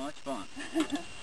much fun.